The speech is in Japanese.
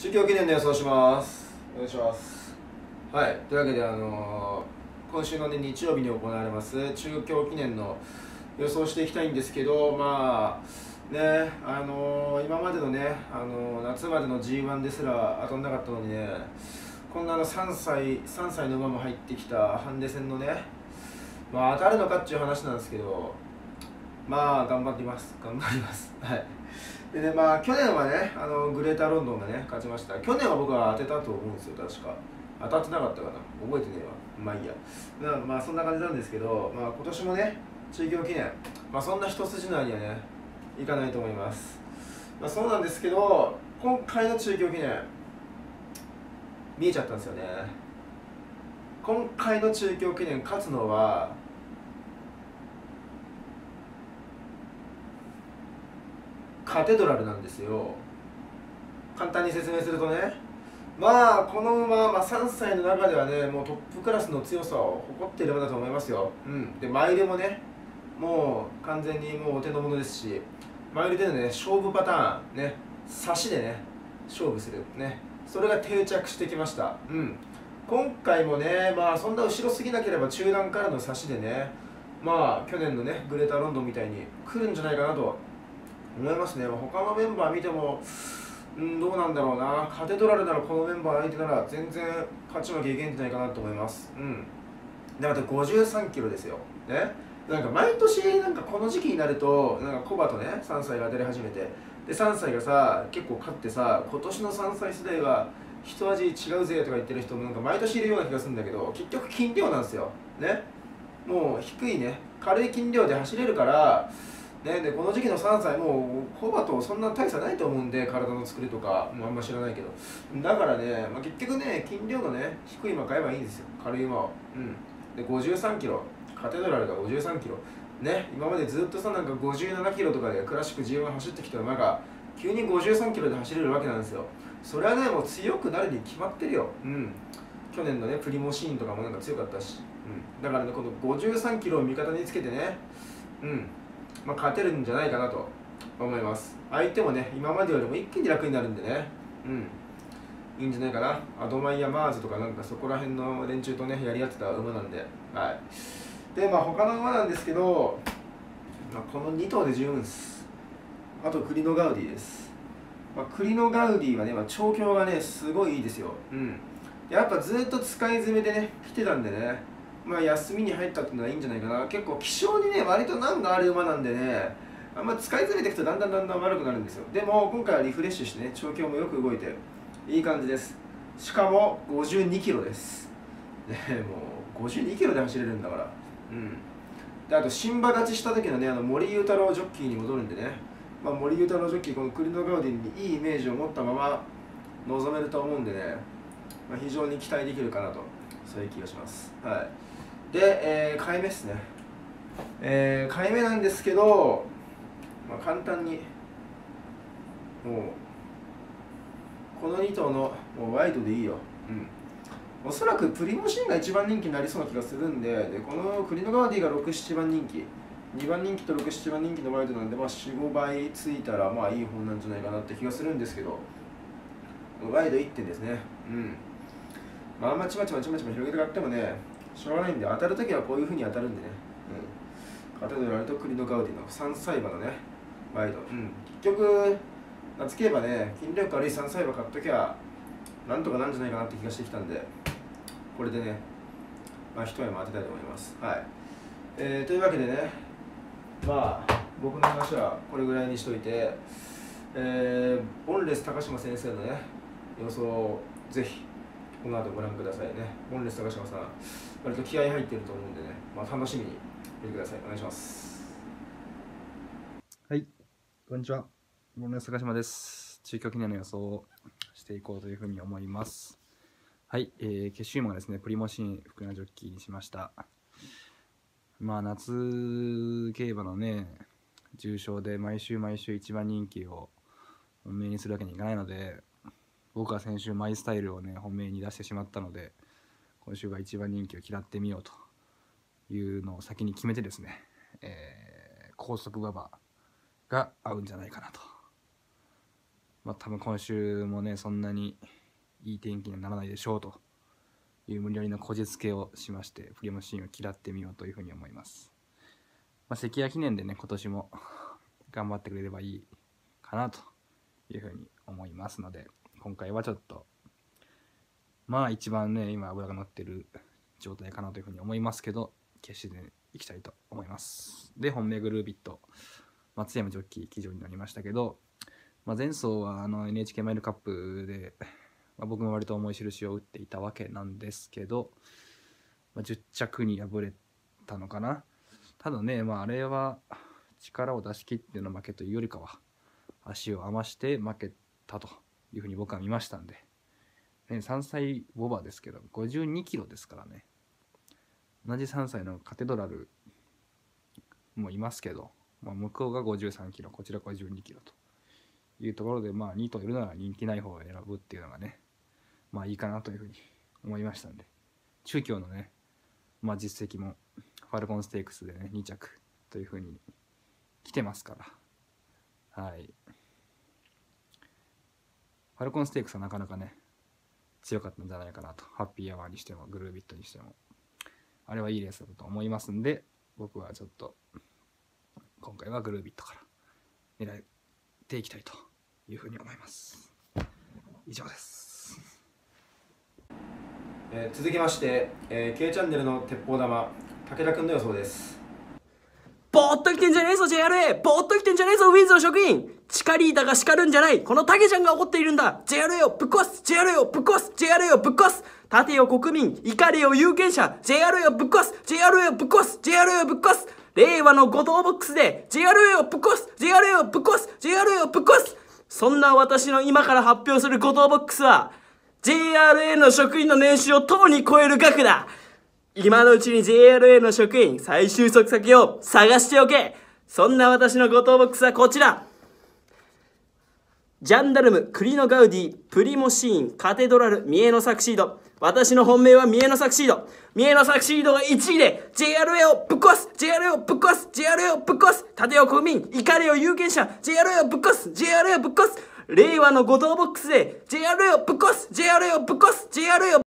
中京記念の予想します。お願いします。はい。というわけであのー、今週のね日曜日に行われます中京記念の予想していきたいんですけどまあねあのー、今までのね、あのー、夏までの G1 ですら当たんなかったのにねこんなの3歳3歳の馬も入ってきたハンデ戦のねまあ当たるのかっていう話なんですけどまあ頑張ってます。頑張ります。はい。でねまあ去年はねあのグレーターロンドンがね勝ちました。去年は僕は当てたと思うんですよ確か。当たってなかったかな。覚えてねえわ。まあいいや。まあそんな感じなんですけど、まあ、今年もね中京記念。まあそんな一筋縄にはねいかないと思います。まあそうなんですけど今回の中京記念見えちゃったんですよね。今回の中京記念勝つのはカテドラルなんですよ。簡単に説明するとね。まあこの馬、まあ、3歳の中ではねもうトップクラスの強さを誇っている馬だと思いますよ、うん、でマイルもねもう完全にもうお手の物ですしマイルでのね勝負パターンね差しでね勝負するね。それが定着してきました。うん。今回もねまあそんな後ろすぎなければ中段からの差しでねまあ去年のねグレーターロンドンみたいに来るんじゃないかなと思いますね。他のメンバー見てもうんどうなんだろうな。カテドラルならこのメンバー相手なら全然勝ち負けいけんじゃないかなと思います。うん。であと53キロですよ。ね。なんか毎年なんかこの時期になるとなんかコバとね3歳が出始めて。で3歳がさ結構勝ってさ今年の3歳世代は一味違うぜとか言ってる人もなんか毎年いるような気がするんだけど結局筋量なんですよ。ね。もう低いね。軽い筋量で走れるからね、でこの時期の3歳もうコバとそんな大差ないと思うんで体の作りとかもうあんま知らないけど。だからね、まあ、結局ね筋量のね低い馬買えばいいんですよ軽い馬を。うん。で53キロカテドラルが53キロ。ね今までずっとさなんか57キロとかでクラシック G1 走ってきた馬が急に53キロで走れるわけなんですよ。それはねもう強くなるに決まってるよ。うん。去年のねプリモシーンとかもなんか強かったし、うん、だからねこの53キロを味方につけてね。うん。まあ、勝てるんじゃないかなと思います。相手もね今までよりも一気に楽になるんでね。うん。いいんじゃないかな。アドマイヤマーズとかなんかそこら辺の連中とねやり合ってた馬なんで。はい。でまあ他の馬なんですけど、まあ、この2頭で十分です。あとクリノガウディです、まあ、クリノガウディはね、まあ、調教がねすごいいいですよ。うん。やっぱずっと使い詰めでね来てたんでね。まあ、休みに入ったっていうのはいいんじゃないかな。結構気象にね割と難がある馬なんでねあんま使い詰めていくとだんだんだんだん悪くなるんですよ。でも今回はリフレッシュしてね調教もよく動いていい感じです。しかも52キロです。ねもう52キロで走れるんだから。うん。であと新馬勝ちした時のねあの森裕太郎ジョッキーに戻るんでね、まあ、森裕太郎ジョッキーこのクリノガウディにいいイメージを持ったまま臨めると思うんでね、まあ、非常に期待できるかなと。そういう気がします。はい。で、えー、買い目ですね、えー、買い目なんですけど、まあ、簡単にもうこの2頭のもうワイドでいいよ、うん、おそらくプリモシンが一番人気になりそうな気がするんででこのクリノガーディが67番人気。2番人気と67番人気のワイドなんで、まあ、45倍ついたらまあいい方なんじゃないかなって気がするんですけどワイド1点ですね。うん。まああんまちまちまちまちま広げて買ってもねしょうがないんで当たるときはこういうふうに当たるんでね、うん、カテドラルとクリノガウディの3歳馬のねワイド、うん、結局夏競馬ね筋力悪い3歳馬買っときゃなんとかなんじゃないかなって気がしてきたんでこれでねまあ一山当てたいと思います。はい。えー、というわけでねまあ僕の話はこれぐらいにしといてえー、ボンレス高島先生のね予想をぜひこの後ご覧くださいね。ボンレス高島さん割と気合入ってると思うんでね、まあ、楽しみに見てください。お願いします。はい。こんにちは。ボンレス高島です。中京記念の予想をしていこうというふうに思います。はい、えー、決勝馬がですねプリモシーン福永ジョッキーにしました。まあ夏競馬のね重賞で毎週毎週一番人気を本命にするわけにいかないので僕は先週マイスタイルをね本命に出してしまったので今週は一番人気を嫌ってみようというのを先に決めてですね、えー、高速馬場が合うんじゃないかなと。まあ、多分今週もねそんなにいい天気にはならないでしょうという無理やりのこじつけをしましてプリモシーンを嫌ってみようというふうに思います、まあ、関谷記念でね今年も 頑張ってくれればいいかなというふうに思いますので今回はちょっとまあ一番ね今脂が乗ってる状態かなというふうに思いますけど決してでいきたいと思います。で本命グルービット松山ジョッキー騎乗になりましたけど、まあ、前走はあの NHK マイルカップで、まあ、僕も割と重い印を打っていたわけなんですけど、まあ、10着に敗れたのかな。ただね、まあ、あれは力を出し切っての負けというよりかは足を余して負けたと。いうふうに僕は見ましたんで、ね、3歳ボバですけど52キロですからね。同じ3歳のカテドラルもいますけど、まあ、向こうが53キロこちら52キロというところでまあ2頭いるなら人気ない方を選ぶっていうのがねまあいいかなというふうに思いましたんで。中京のね、まあ、実績もファルコンステークスでね2着というふうに来てますから。はい。ファルコンステークスはなかなかね強かったんじゃないかなと。ハッピーアワーにしてもグルービットにしても。あれはいいレースだと思いますんで僕はちょっと今回はグルービットから狙っていきたいというふうに思います。以上です。えー続きまして、えー K チャンネルの鉄砲玉武田君の予想です。ぼーっと来てんじゃねえぞ JRA! ぼーっと来てんじゃねえぞウィンズの職員。チカリータが叱るんじゃない。このタケちゃんが怒っているんだ。JRA をぶっ壊す。JRA をぶっ壊す。JRA をぶっ壊す。盾よ国民怒れよ有権者。JRA をぶっ壊す。JRA をぶっ壊す。JRA をぶっ壊す。令和の五島ボックスで。JRA をぶっ壊す。JRA をぶっ壊す。JRA をぶっ壊す。そんな私の今から発表する五島ボックスは JRA の職員の年収をとうに超える額だ。今のうちに JRA の職員再就職先を探しておけそんな私のご当ボックスはこちらジャンダルム、クリノガウディ、プリモシーン、カテドラル、ミエノサクシード。私の本命はミエノサクシード。ミエノサクシードが1位で JRA をぶっ壊す !JRA をぶっ壊す !JRA をぶっ壊す盾よ国民怒れよ有権者 !JRA をぶっ壊す !JRA をぶっ壊す令和の五島ボックスで JRA をぶっ壊す !JRA をぶっ壊す !JRA を